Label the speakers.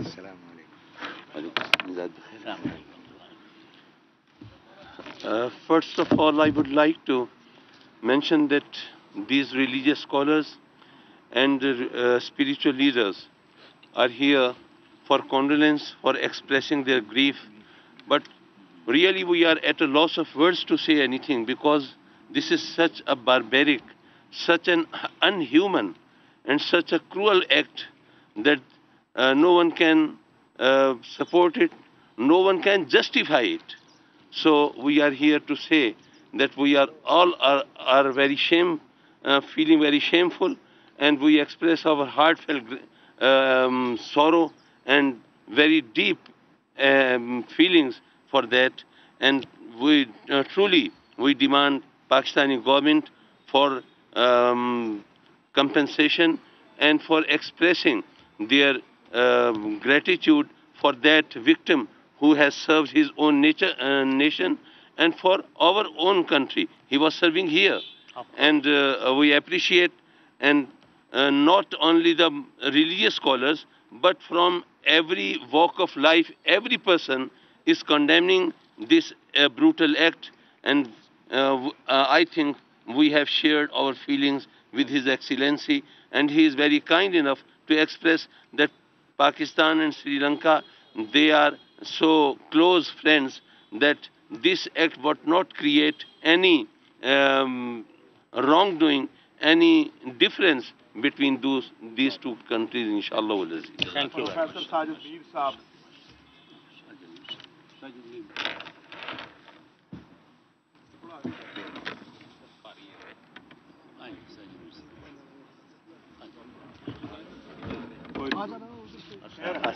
Speaker 1: السلام عليكم
Speaker 2: Uh, first of all, I would like to mention that these religious scholars and uh, spiritual leaders are here for condolence, for expressing their grief. But really, we are at a loss of words to say anything because this is such a barbaric, such an unhuman, and such a cruel act that uh, no one can uh, support it, no one can justify it. So we are here to say that we are all are, are very shame, uh, feeling very shameful, and we express our heartfelt um, sorrow and very deep um, feelings for that. And we uh, truly we demand Pakistani government for um, compensation and for expressing their um, gratitude for that victim who has served his own nature, uh, nation and for our own country. He was serving here. And uh, we appreciate and uh, not only the religious scholars, but from every walk of life, every person is condemning this uh, brutal act. And uh, uh, I think we have shared our feelings with His Excellency, and he is very kind enough to express that Pakistan and Sri Lanka, they are so close friends that this act would not create any um, wrongdoing, any difference between those, these two countries, inshallah. wal aziz.
Speaker 3: Thank you very much.
Speaker 4: Professor Tajuddin Saab.
Speaker 2: Assalamu alaikum.